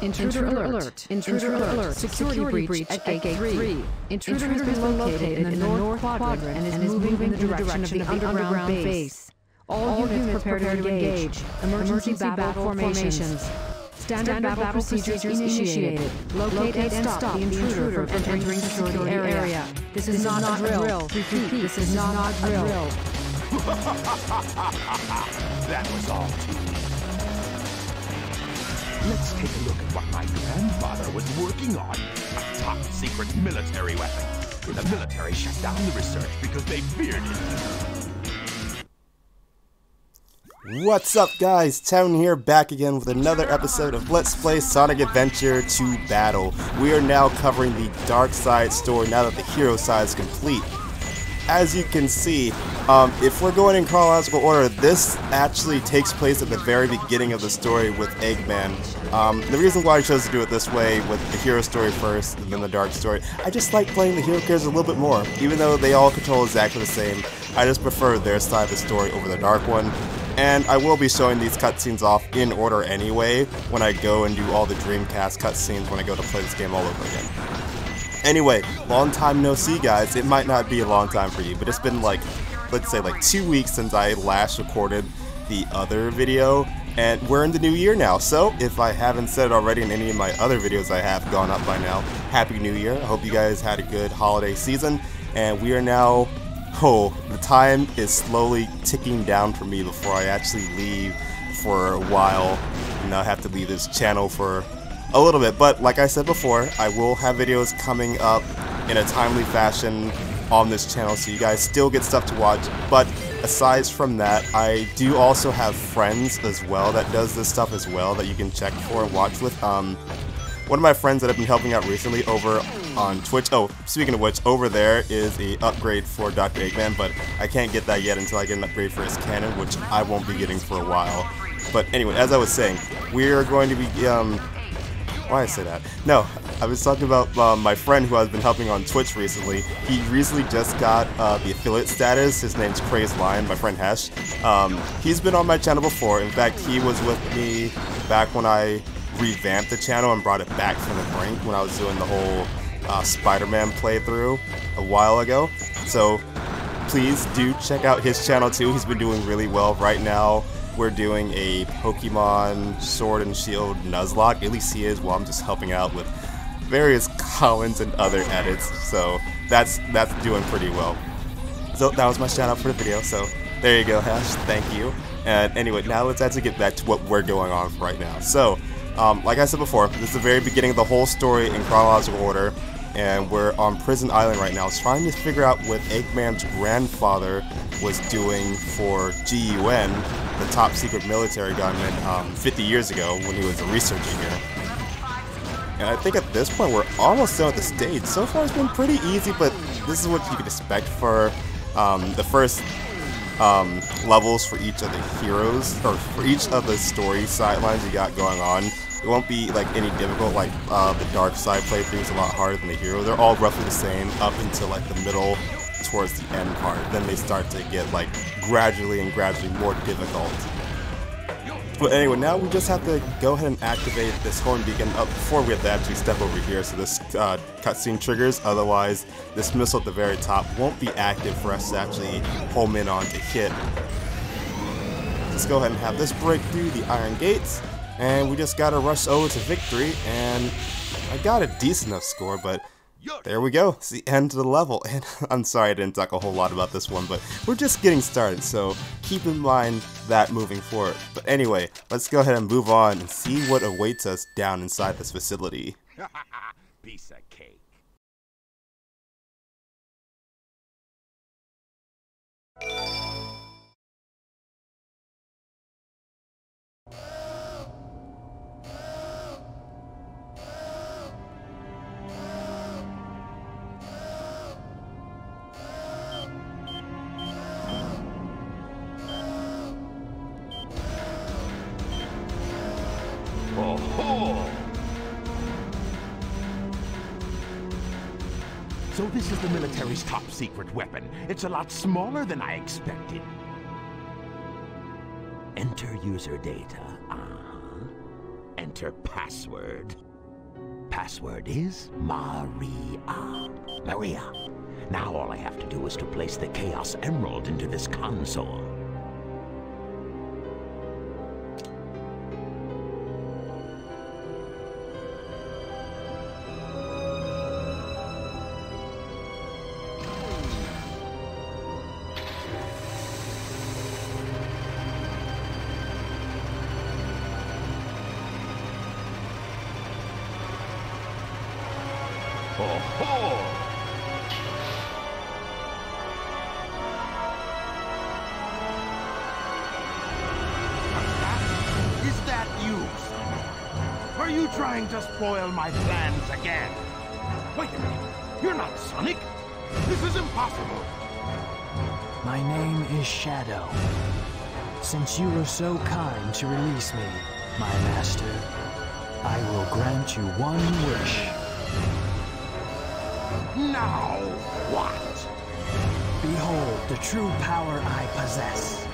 Intruder, alert. Intruder, alert. Security, breach at gate 3. Intruder, has been located in the north quadrant and is moving in the direction of the underground base. All units prepare to engage. Emergency battle formations. Standard battle procedures initiated. Locate and stop the intruder from entering the security area. This is not a drill. Repeat, this is not a drill. That was all too easy. Let's take a look at what my grandfather was working on. A top secret military weapon. The military shut down the research because they feared it. What's up guys, Town here back again with another episode of Let's Play Sonic Adventure 2 Battle. We are now covering the Dark Side story now that the hero side is complete. As you can see, um, if we're going in chronological order, this actually takes place at the very beginning of the story with Eggman. Um, the reason why I chose to do it this way, with the hero story first and then the dark story, I just like playing the hero characters a little bit more. Even though they all control exactly the same, I just prefer their side of the story over the dark one. And I will be showing these cutscenes off in order anyway when I go and do all the Dreamcast cutscenes when I go to play this game all over again. Anyway, long time no see guys. It might not be a long time for you, but it's been like, let's say like two weeks since I last recorded the other video, and we're in the new year now. So if I haven't said it already in any of my other videos I have gone up by now, Happy New Year. I hope you guys had a good holiday season, and we are now Oh, the time is slowly ticking down for me before I actually leave for a while. And I have to leave this channel for a little bit. But like I said before, I will have videos coming up in a timely fashion on this channel so you guys still get stuff to watch. But aside from that, I do also have friends as well that does this stuff as well that you can check for and watch with. Um, one of my friends that I've been helping out recently over on Twitch. Oh, speaking of which, over there is a upgrade for Dr. Eggman, but I can't get that yet until I get an upgrade for his cannon, which I won't be getting for a while. But anyway, as I was saying, we're going to be, um, why I say that? No, I was talking about um, my friend who has been helping on Twitch recently. He recently just got uh, the affiliate status. His name's Crazed Lion, my friend Hesh. Um, he's been on my channel before. In fact, he was with me back when I revamped the channel and brought it back from the brink when I was doing the whole uh, Spider-Man playthrough a while ago. So please do check out his channel too. He's been doing really well right now. We're doing a Pokemon Sword and Shield Nuzlocke. At least he is while I'm just helping out with various Collins and other edits. So that's that's doing pretty well. So that was my shout out for the video. So there you go, Hash. Thank you. And anyway, now let's actually get back to what we're going on right now. So um, like I said before, this is the very beginning of the whole story in chronological order, and we're on Prison Island right now, trying to figure out what Eggman's grandfather was doing for GUN, the top secret military government, um, 50 years ago when he was a researcher here. And I think at this point we're almost done with the stage. So far it's been pretty easy, but this is what you can expect for um, the first um, levels for each of the heroes, or for each of the story sidelines you got going on. It won't be like any difficult, like uh, the dark side playthroughs a lot harder than the hero. They're all roughly the same up until like the middle towards the end part. Then they start to get like gradually and gradually more difficult. But anyway, now we just have to go ahead and activate this horn beacon up before we have to actually step over here so this uh, cutscene triggers. Otherwise, this missile at the very top won't be active for us to actually home in on to hit. Let's go ahead and have this break through the iron gates. And we just gotta rush over to victory, and I got a decent enough score, but there we go. It's the end of the level, and I'm sorry I didn't talk a whole lot about this one, but we're just getting started, so keep in mind that moving forward. But anyway, let's go ahead and move on and see what awaits us down inside this facility. this is the military's top secret weapon. It's a lot smaller than I expected. Enter user data. Uh-huh. Enter enter password. Password is Maria. Maria. Now all I have to do is to place the Chaos Emerald into this console. Oh ho! Is that you, Sonic? Are you trying to spoil my plans again? Wait a minute. You're not Sonic. This is impossible. My name is Shadow. Since you were so kind to release me, my master, I will grant you one wish. Now, what? Behold the true power I possess.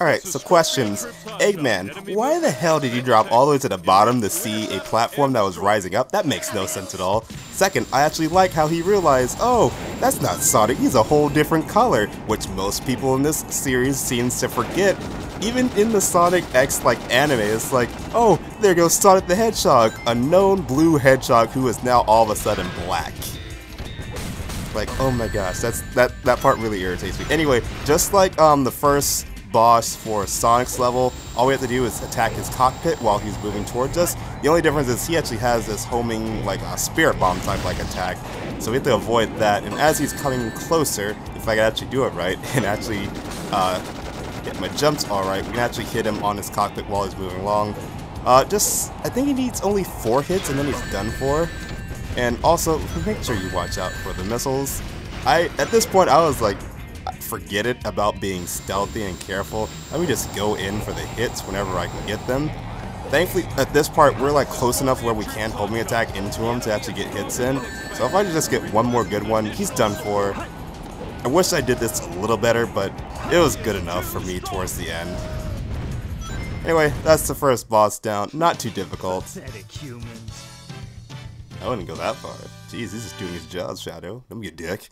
Alright, so questions. Eggman, why the hell did you drop all the way to the bottom to see a platform that was rising up? That makes no sense at all. Second, I actually like how he realized, oh, that's not Sonic, he's a whole different color, which most people in this series seems to forget. Even in the Sonic X like anime, it's like, oh, there goes Sonic the Hedgehog, a known blue hedgehog who is now all of a sudden black. Like, oh my gosh, that's that that part really irritates me. Anyway, just like um the first boss for Sonic's level, all we have to do is attack his cockpit while he's moving towards us. The only difference is he actually has this homing, like a spirit bomb type like attack, so we have to avoid that. And as he's coming closer, if I can actually do it right, and actually uh, get my jumps alright, we can actually hit him on his cockpit while he's moving along. Uh, just, I think he needs only four hits and then he's done for. And also, make sure you watch out for the missiles. I, at this point, I was like, forget it about being stealthy and careful. Let me just go in for the hits whenever I can get them. Thankfully, at this part, we're like close enough where we can me attack into him to actually get hits in. So if I just get one more good one, he's done for. I wish I did this a little better, but it was good enough for me towards the end. Anyway, that's the first boss down. Not too difficult. I wouldn't go that far. Jeez, this is doing his job, Shadow. Don't be a dick.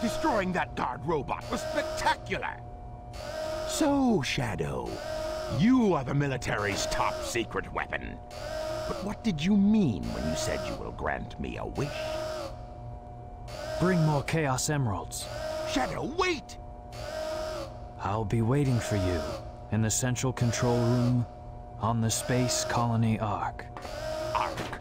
Destroying that guard robot was spectacular. So, Shadow, you are the military's top secret weapon. But what did you mean when you said you will grant me a wish? Bring more Chaos Emeralds. Shadow, wait! I'll be waiting for you in the central control room on the Space Colony Ark. Ark.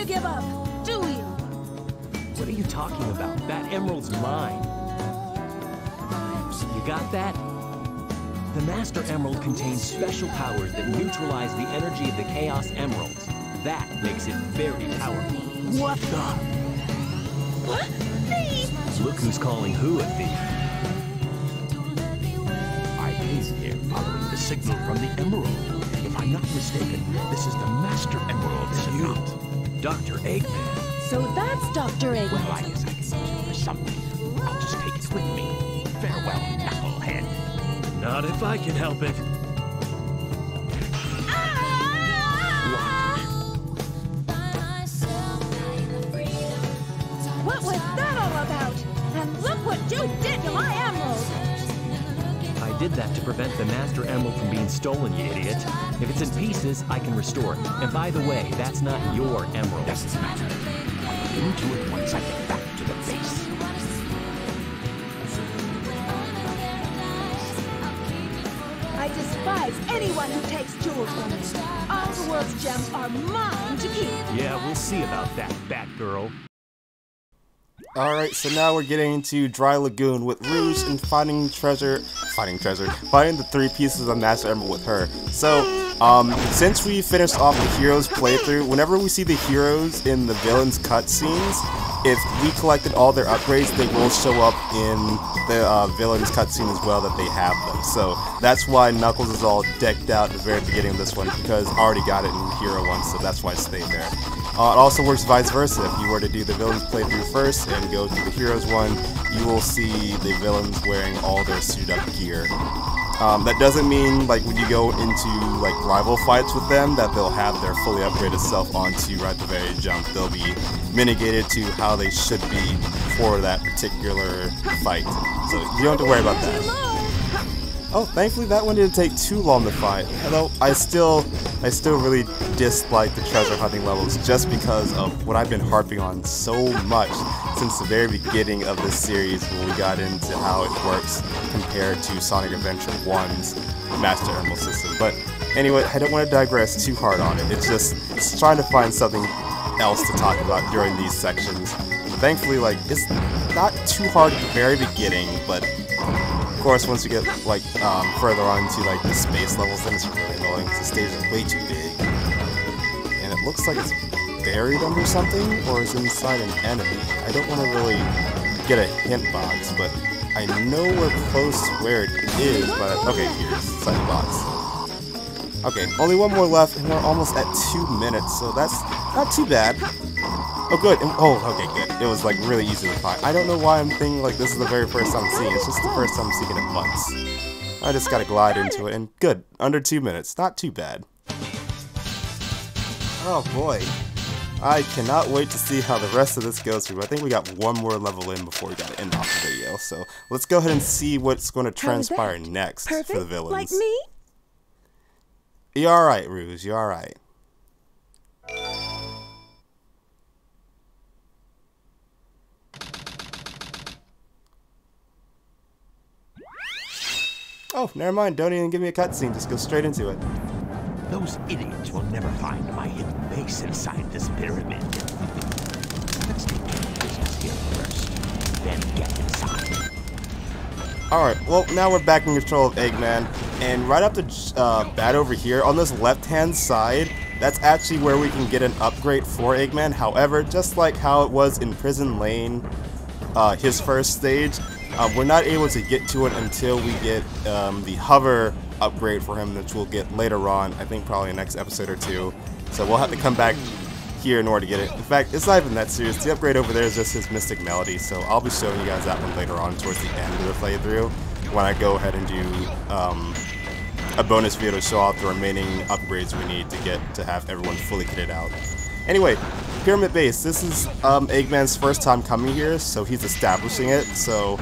To give up, do you? What are you talking about? That emerald's mine. You got that? The Master Emerald contains special powers that neutralize the energy of the Chaos Emeralds. That makes it very powerful. What the? What? Thief? Look who's calling who a thief. I came here following the signal from the Emerald. If I'm not mistaken, this is the Master Emerald, is it not? Dr. Eggman. So that's Dr. Eggman. Well, I guess I can use it for something. I'll just take it with me. Farewell, knucklehead. Not if I can help it. Did that to prevent the Master Emerald from being stolen, you idiot. If it's in pieces, I can restore it. And by the way, that's not your emerald. Doesn't matter. I'll look into it once I get back to the base. I despise anyone who takes jewels from me. All the world's gems are mine to keep. Yeah, we'll see about that, Batgirl. Alright, so now we're getting into Dry Lagoon with Rouge and finding treasure, finding treasure, finding the three pieces of Master Emerald with her. So, um, since we finished off the heroes playthrough, whenever we see the heroes in the villains cutscenes, if we collected all their upgrades, they will show up in the uh, villains cutscene as well that they have them. So that's why Knuckles is all decked out at the very beginning of this one because I already got it in Hero 1, so that's why I stayed there. Uh, it also works vice versa. If you were to do the villains playthrough first and go to the heroes one, you will see the villains wearing all their suit up gear. Um, that doesn't mean like when you go into like rival fights with them that they'll have their fully upgraded self onto right at the very jump. They'll be mitigated to how they should be for that particular fight. So you don't have to worry about that. Oh, thankfully that one didn't take too long to fight. Although I still, I still really dislike the treasure hunting levels just because of what I've been harping on so much since the very beginning of this series when we got into how it works compared to Sonic Adventure 1's Master Emerald system. But anyway, I don't want to digress too hard on it. It's just it's trying to find something else to talk about during these sections. Thankfully, like, it's not too hard at the very beginning, but of course, once you get like um, further on to like the space levels, then it's really annoying because the stage is way too big, and it looks like it's buried under something or is inside an enemy. I don't want to really get a hint box, but I know we're close to where it is. But okay, here's inside the box. Okay, only one more left, and we're almost at two minutes, so that's not too bad. Oh, good. Oh, okay, good. It was, like, really easy to find. I don't know why I'm thinking, like, this is the very first time I'm seeing it. It's just the first time I'm seeing it once. I just gotta glide into it, and good. Under two minutes. Not too bad. Oh, boy. I cannot wait to see how the rest of this goes through. I think we got one more level in before we gotta end off the video. So, let's go ahead and see what's going to transpire next Perfect, for the villains. like me? You're alright, Rouge. You're alright. Oh, never mind. Don't even give me a cutscene. Just go straight into it. Those idiots will never find my hidden base inside this pyramid. Let's take business here first, then get inside. Alright, well, now we're back in control of Eggman. And right up the uh, bat over here, on this left-hand side, that's actually where we can get an upgrade for Eggman. However, just like how it was in Prison Lane, uh, his first stage, um, we're not able to get to it until we get um, the hover upgrade for him, which we'll get later on, I think probably next episode or two. So we'll have to come back here in order to get it. In fact, it's not even that serious. The upgrade over there is just his Mystic Melody, so I'll be showing you guys that one later on towards the end of the playthrough when I go ahead and do um, a bonus video to show off the remaining upgrades we need to get to have everyone fully kitted out. Anyway, Pyramid Base. This is um, Eggman's first time coming here, so he's establishing it. So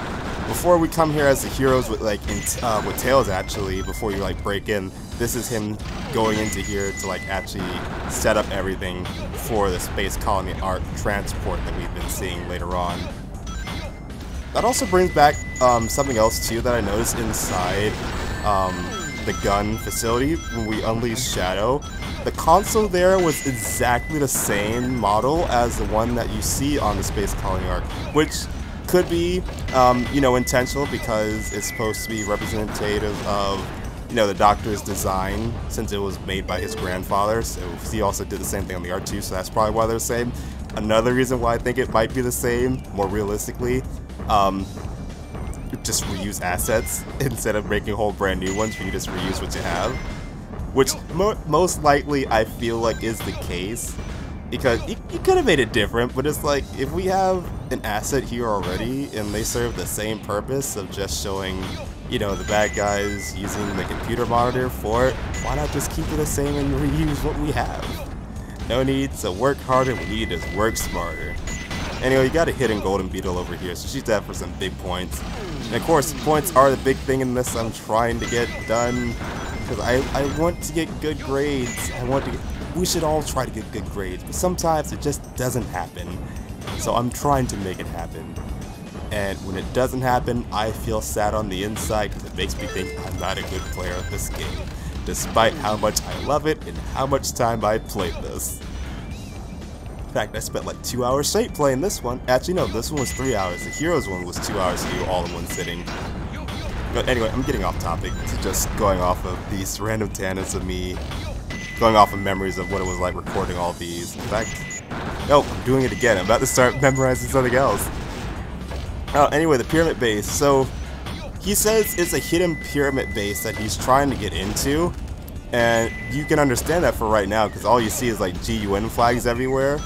before we come here as the heroes with like in, uh, with Tails actually, before you like break in, this is him going into here to like actually set up everything for the Space Colony Ark transport that we've been seeing later on. That also brings back um, something else too that I noticed inside um, the gun facility when we unleashed Shadow. The console there was exactly the same model as the one that you see on the Space Colony Ark, which could be, um, you know, intentional because it's supposed to be representative of, you know, the Doctor's design since it was made by his grandfather. So he also did the same thing on the R2, so that's probably why they're the same. Another reason why I think it might be the same, more realistically, um, just reuse assets instead of making whole brand new ones. You just reuse what you have, which mo most likely I feel like is the case because you, you could have made it different, but it's like if we have an asset here already and they serve the same purpose of just showing, you know, the bad guys using the computer monitor for it, why not just keep it the same and reuse what we have? No need to work harder, we need to work smarter. Anyway, you got a hidden golden beetle over here, so she's dead for some big points. And of course, points are the big thing in this I'm trying to get done. Because I, I want to get good grades. I want to get, we should all try to get good grades, but sometimes it just doesn't happen. So I'm trying to make it happen. And when it doesn't happen, I feel sad on the inside because it makes me think I'm not a good player of this game, despite how much I love it and how much time I played this. In fact, I spent like two hours straight playing this one. Actually, no, this one was three hours. The Heroes one was two hours to do all in one sitting. But anyway, I'm getting off topic to just going off of these random tangents of me going off of memories of what it was like recording all these. In fact, oh, I'm doing it again. I'm about to start memorizing something else. Oh, anyway, the pyramid base. So, he says it's a hidden pyramid base that he's trying to get into. And you can understand that for right now, because all you see is like GUN flags everywhere.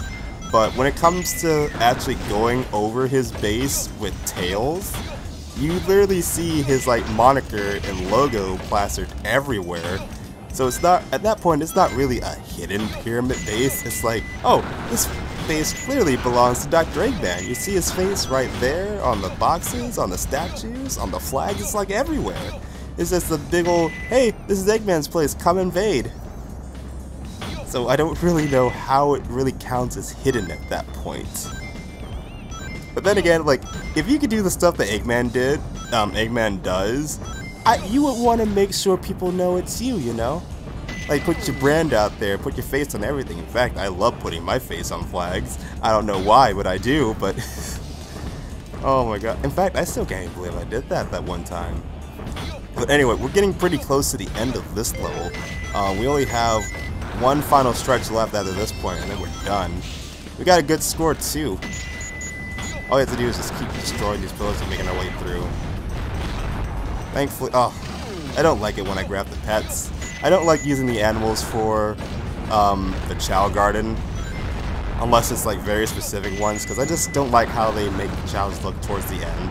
But when it comes to actually going over his base with tails, you literally see his like moniker and logo plastered everywhere. So it's not, at that point, it's not really a hidden pyramid base. It's like, oh, this base clearly belongs to Dr. Eggman. You see his face right there on the boxes, on the statues, on the flags. It's like everywhere. It's just a big old, hey, this is Eggman's place, come invade. So I don't really know how it really counts as hidden at that point. But then again, like, if you could do the stuff that Eggman did, um, Eggman does, I, you would want to make sure people know it's you, you know? Like, put your brand out there, put your face on everything. In fact, I love putting my face on flags. I don't know why, but I do, but... oh my god. In fact, I still can't believe I did that that one time. But anyway, we're getting pretty close to the end of this level. Uh, we only have one final stretch left after this point, and then we're done. We got a good score, too. All we have to do is just keep destroying these pillars and making our way through. Thankfully, oh, I don't like it when I grab the pets. I don't like using the animals for um, the Chao Garden, unless it's like very specific ones, because I just don't like how they make the Chaos look towards the end.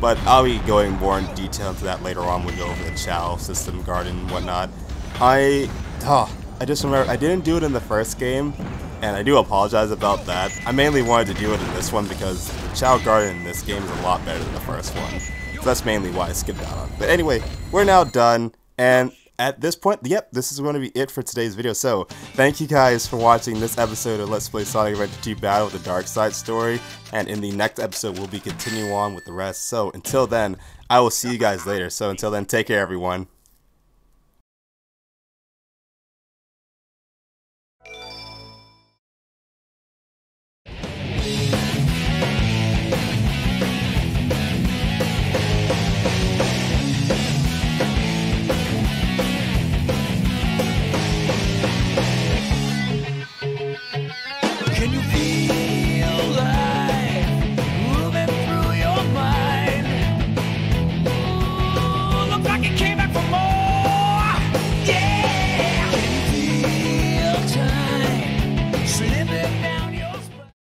But I'll be going more in detail into that later on when we go over the Chao system garden whatnot. I, oh, I just remember, I didn't do it in the first game, and I do apologize about that. I mainly wanted to do it in this one because the Chao Garden in this game is a lot better than the first one. So that's mainly why I skipped out on it. But anyway, we're now done, and at this point, yep, this is going to be it for today's video. So, thank you guys for watching this episode of Let's Play Sonic Adventure 2 Battle with the Dark Side story, and in the next episode, we'll be continuing on with the rest. So, until then, I will see you guys later. So, until then, take care, everyone.